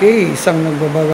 Okay, isang nagbabaga.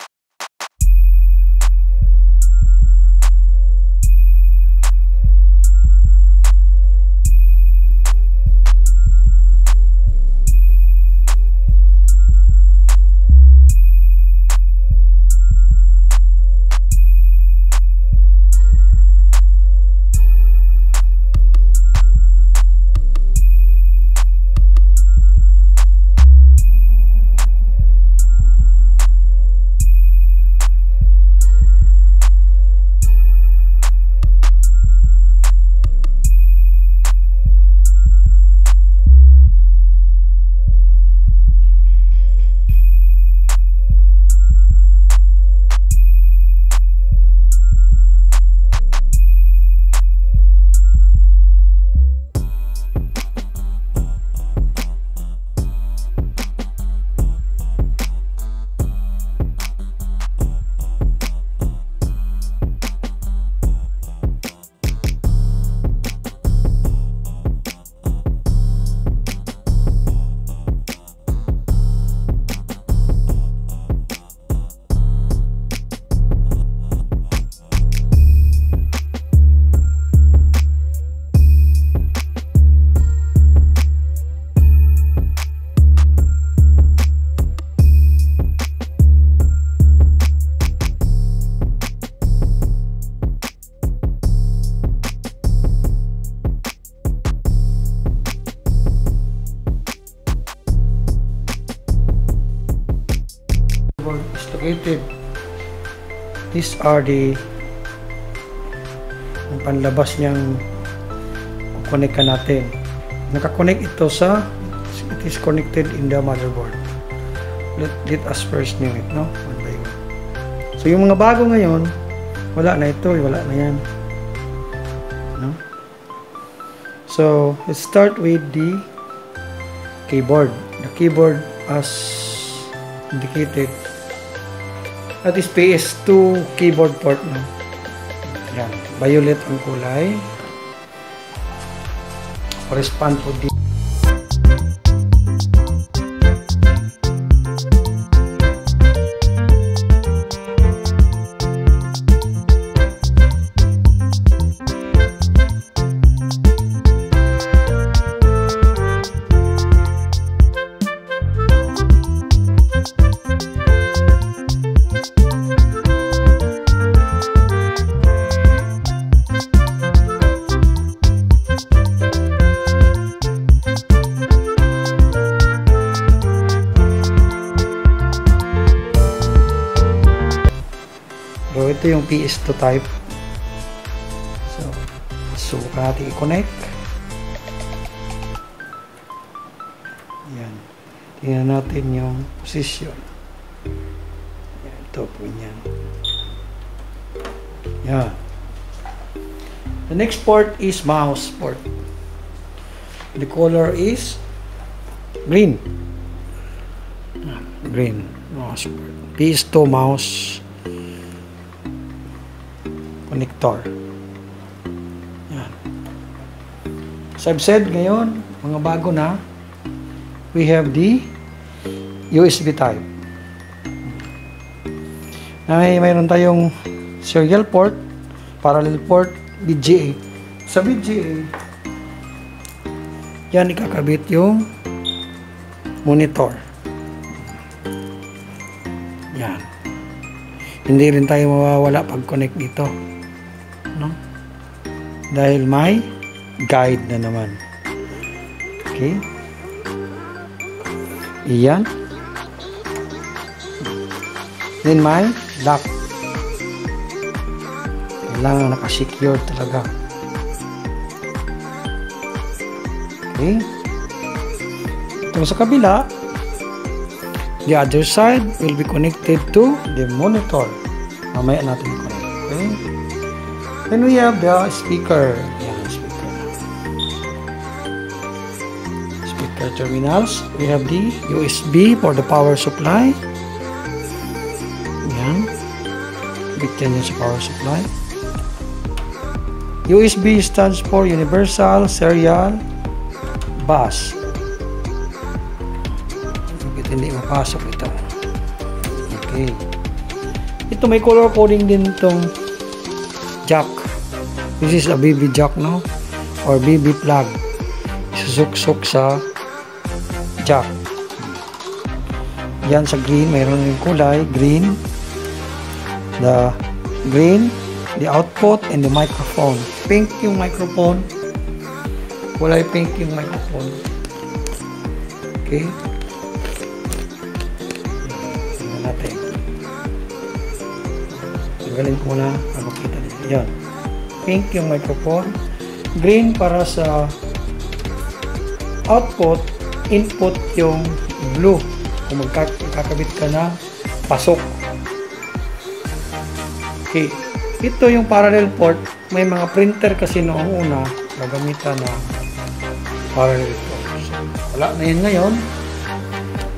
These are the ang panlabas niyang kukonek ka natin. Nakakonect ito sa it is connected in the motherboard. Let, let us first name it, no? One by one. So, yung mga bago ngayon, wala na ito, eh, wala na yan. No? So, let's start with the keyboard. The keyboard as indicated That is PS2 keyboard port no. Yan, violet ang kulay. Correspond po di ito yung PS2 type. So, subukan natin i-connect. Yan. Tingnan natin yung position. Yan, ito po yan. Yan. The next port is mouse port. The color is green. Green. Mouse port. PS2 mouse connector. Yan. So I've said ngayon, mga bago na, we have the USB type. Na may mayroon tayong serial port, parallel port, VGA. Sa VGA, yan ikakabit yung monitor. Yan. Hindi rin tayo mawawala pag connect dito no? Dahil may guide na naman. Okay? Iyan. Then may lock. Kailangan nakasecure talaga. Okay? Ito sa kabila, the other side will be connected to the monitor. Mamaya natin i-connect. Okay? Then we have the speaker. Yan, speaker. Speaker terminals. We have the USB for the power supply. Yan. Bigyan yun sa power supply. USB stands for Universal Serial Bus. Bakit hindi mapasok ito? Okay. Ito may color coding din itong jack. This is a BB jack, no? Or BB plug. Susuk-suk sa jack. Yan sa green, mayroon yung kulay, green. The green, the output, and the microphone. Pink yung microphone. Kulay pink yung microphone. Okay. Tingnan natin. Tanggalin ko na para Yan. Pink yung microphone. Green para sa output. Input yung blue. Kung magkakabit ka na pasok. Okay. Ito yung parallel port. May mga printer kasi noong una gagamitan na parallel port. So, wala na yun ngayon.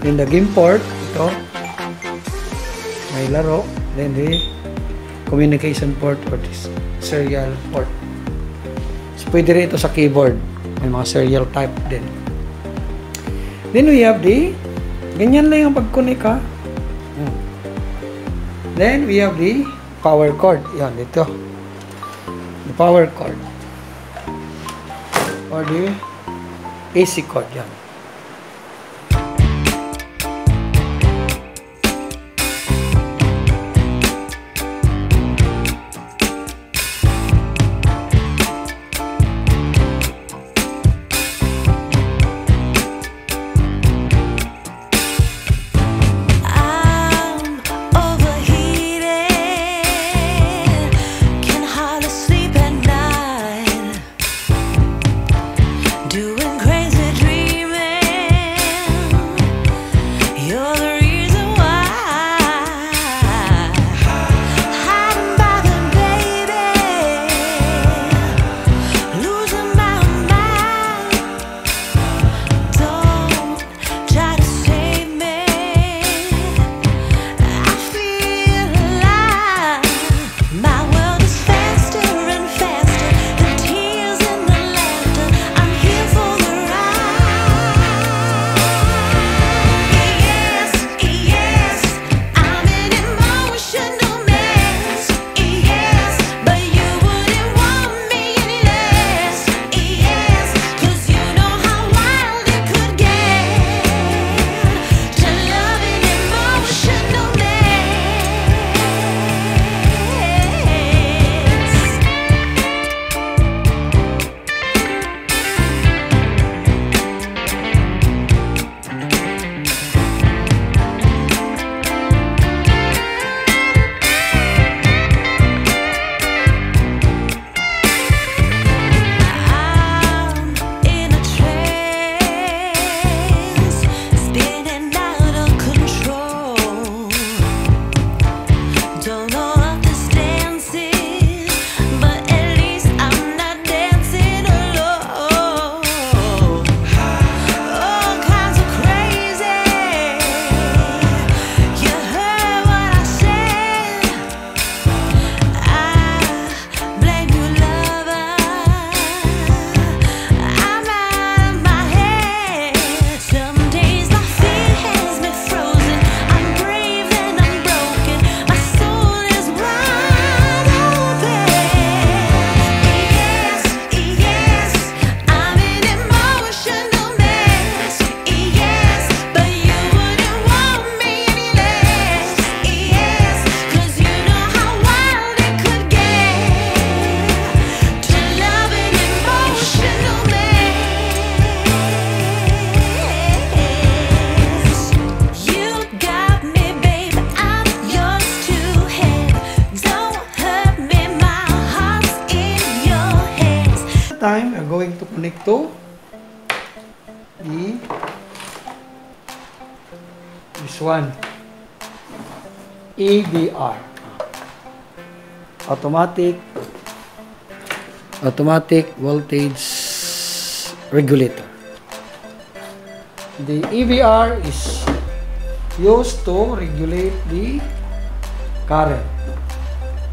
Then the game port. Ito. May laro. Then the communication port or this serial port. So, pwede rin ito sa keyboard. May mga serial type din. Then we have the ganyan lang yung pag-connect ha. Hmm. Then we have the power cord. Yan, dito. The power cord. Or the AC cord. Yan. To the this one. EBR automatic. Automatic voltage regulator. The EBR is used to regulate the current.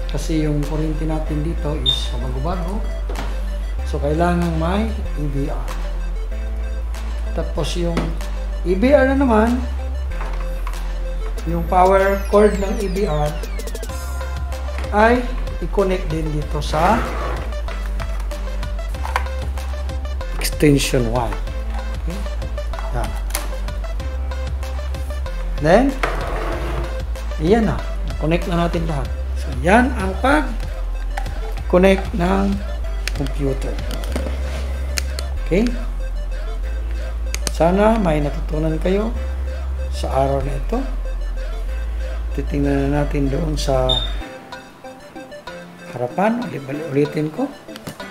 Kasi yung kuryente natin dito is pabago-bago So, kailangan may EBR. Tapos yung EBR na naman, yung power cord ng EBR ay i-connect din dito sa extension 1. Okay? Yan. Then, Iyan na. Connect na natin lahat. So, yan ang pag-connect ng computer. Okay? Sana may natutunan kayo sa araw na ito. Titingnan na natin doon sa harapan. Ulit- Ulitin ko.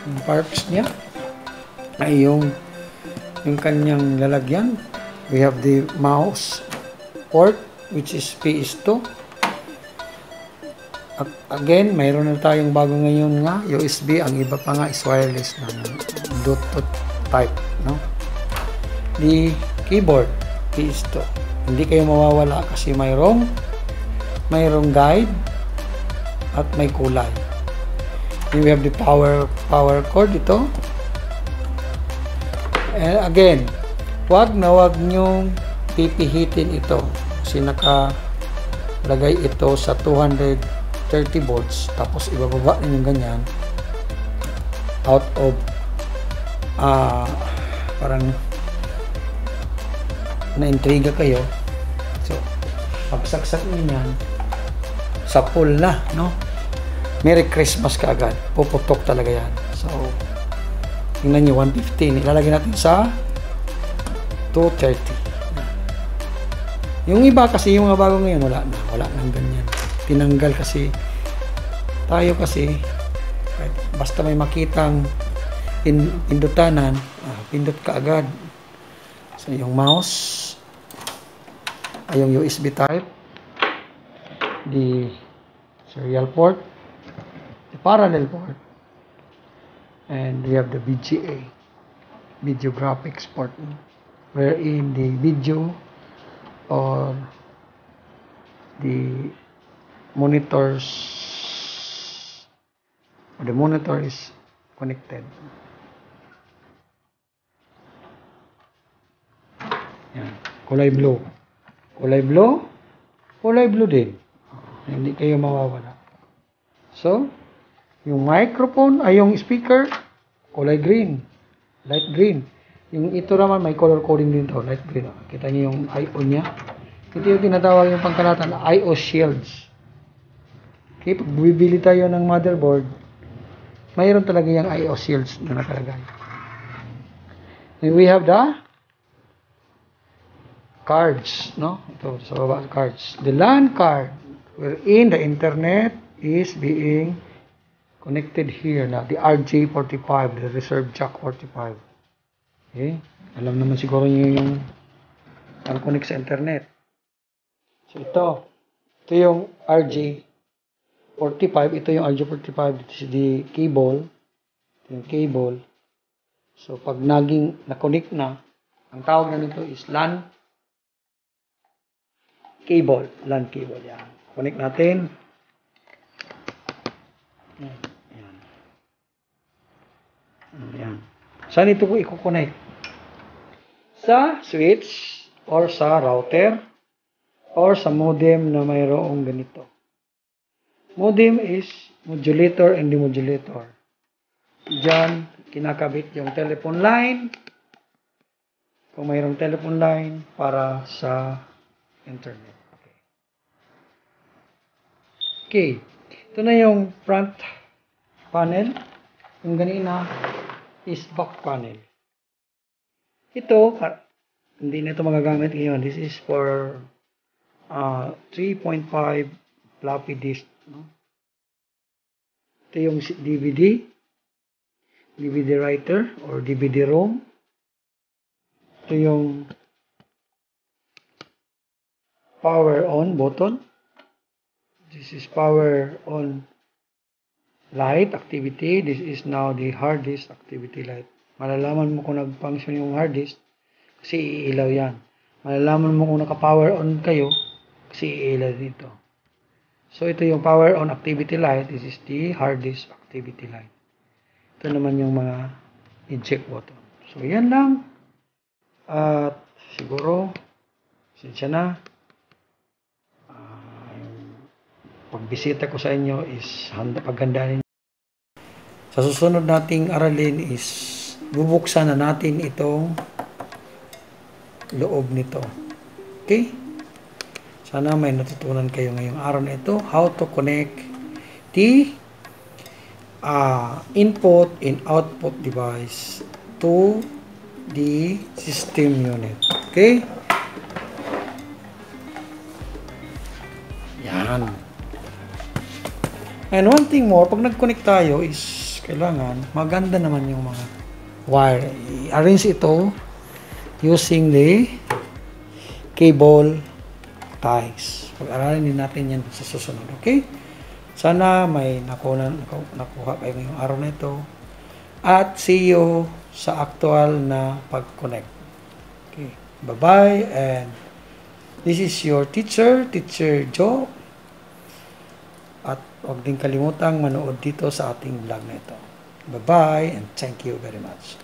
Yung parts niya. Ay yung yung kanyang lalagyan. We have the mouse port which is PS2. Ag- Again, mayroon na tayong bago ngayon nga, USB. Ang iba pa nga is wireless na Bluetooth type, no? The keyboard PS2. Hindi kayo mawawala kasi mayroong mayroong guide at may kulay. Then we have the power power cord ito. And again, wag na wag nyong pipihitin ito kasi nakalagay ito sa 230 volts tapos ibababa ninyo ganyan out of ah parang na-intriga kayo. So pagsaksak niyo yan sa pool na no? Merry Christmas ka agad. Puputok talaga yan. So tingnan nyo 115 ilalagay natin sa 230 yung iba kasi yung mga bago ngayon wala na. Wala nang ganyan tinanggal kasi tayo kasi basta may makitang pin, pindutanan ah, pindot ka agad. So yung mouse ay yung USB type the serial port the parallel port and we have the VGA video graphics port wherein the video or the monitors or the monitor is connected. Yan. Kulay blue. Kulay blue. Kulay blue din. Hindi kayo mawawala. So, yung microphone ay yung speaker, kulay green. Light green. Yung ito naman may color coding din to, light green. Kita niyo yung IO niya. Ito yung tinatawag yung pangkalatan IO shields. Okay, pag bibili tayo ng motherboard, mayroon talaga yung IO shields na nakalagay. And we have the cards, no? Ito, sa baba, cards. The LAN card, wherein the internet is being connected here na the RJ45, the reserve jack 45. Okay? Alam naman siguro niyo yung ang connect sa internet. So ito, ito yung RJ45, ito yung RJ45, ito is the cable, yung cable. So pag naging na-connect na, ang tawag na nito is LAN cable, LAN cable yan. Connect natin. Yan. Yan. Yan. Saan ito ko i-connect? Sa switch or sa router or sa modem na mayroong ganito. Modem is modulator and demodulator. Diyan, kinakabit yung telephone line. Kung mayroong telephone line para sa internet. Okay. Okay. Ito na yung front panel. Yung ganina is back panel. Ito, ah, hindi na ito magagamit ngayon. This is for uh, 3.5 floppy disk. No? Ito yung DVD, DVD writer or DVD ROM. Ito yung power on button. This is power on light activity. This is now the hard disk activity light. Malalaman mo kung nag-function yung hard disk kasi iilaw yan. Malalaman mo kung naka-power on kayo kasi iilaw dito. So ito yung power on activity light. This is the hard disk activity light. Ito naman yung mga eject button. So yan lang. At siguro, sinsya na. bisita ko sa inyo is handa paghandaan. Sa susunod nating aralin is bubuksan na natin itong loob nito. Okay? Sana may natutunan kayo ngayong araw na ito. How to connect the uh, input and output device to the system unit. Okay? Yan. And one thing more, pag nag-connect tayo is kailangan maganda naman yung mga wire. I-arrange ito using the cable ties. Pag-aralin din natin yan sa susunod. Okay? Sana may nakuha, nakuha kayo ngayong araw na ito. At see you sa actual na pag-connect. Okay. Bye-bye and this is your teacher, Teacher Joe. At huwag din kalimutang manood dito sa ating vlog na ito. Bye-bye and thank you very much.